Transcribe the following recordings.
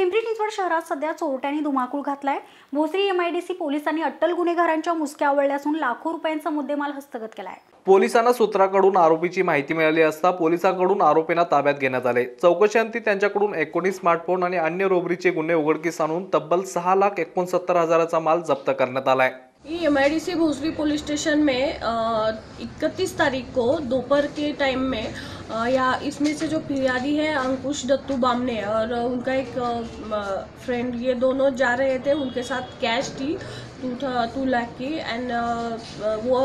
पिंपरी चिंचवड शहरात सध्या चोरट्यांनी धुमाकूळ घातलाय. भोसरी एमआयडीसी पोलिसांनी अट्टल गुन्हेगारांच्या मुसक्या आवळल्या असून लाखो रुपयांचा मुद्देमाल हस्तगत केलाय. पोलिसांना सूत्राकडून आरोपीची माहिती मिळाली असता पोलिसांकडून आरोपींना ताब्यात घेण्यात आले. चौकशांती त्यांच्याकडून एकोणीस स्मार्टफोन आणि अन्य रोबरीचे गुन्हे उघडकीस आणून तब्बल सहा लाख एकोणसत्तर हजाराचा माल जप्त करण्यात आलाय. एम भोसरी पुलिस स्टेशन में इकतीस तारीख को दोपहर के टाइम में या इसमें से जो फिरियादी है, अंकुश दत्तू बामने और उनका एक फ्रेंड ये दोनों जा रहे थे, उनके साथ कैश थी, टू था, टू लाख की एंड वो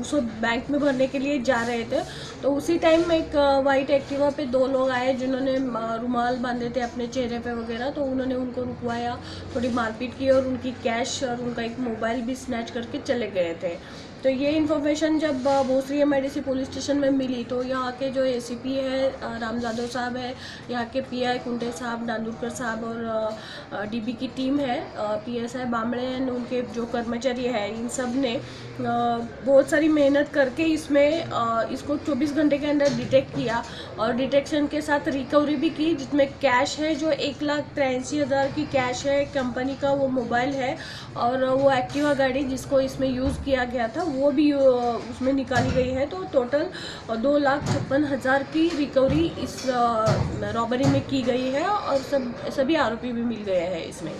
उसको बैंक में भरने के लिए जा रहे थे। तो उसी टाइम एक वाइट एक्टिवा पे दो लोग आए, जिन्होंने रुमाल बांधे थे अपने चेहरे पे वगैरह तो उन्होंने उनको रुकवाया, थोड़ी मारपीट की और उनकी कैश और उनका एक मोबाइल भी स्नैच करके चले गए थे। तो ये इन्फॉर्मेशन जब भोसरी एम पुलिस स्टेशन में मिली तो यहाँ के जो एसीपी है राम जादव साहब है, यहाँ के पीआई कुंटे साहब नांदुरकर साहब और डीबी की टीम है पीएसआई बामड़े एंड उनके जो कर्मचारी है, इन सबने बहुत सारी मेहनत करके इसमें इसको 24 घंटे के अंदर डिटेक्ट किया और डिटेक्शन के साथ रिकवरी भी की, जिसमें कैश है जो एक लाख तिरासी हज़ार की कैश है कंपनी का वो मोबाइल है और वो एक्टिवा गाड़ी जिसको इसमें यूज़ किया गया था वो भी उसमें निकाली गई है। तो टोटल दो लाख छप्पन हज़ार की रिकवरी इस रॉबरी में की गई है और सब, सभी आरोपी भी मिल गए हैं इसमें।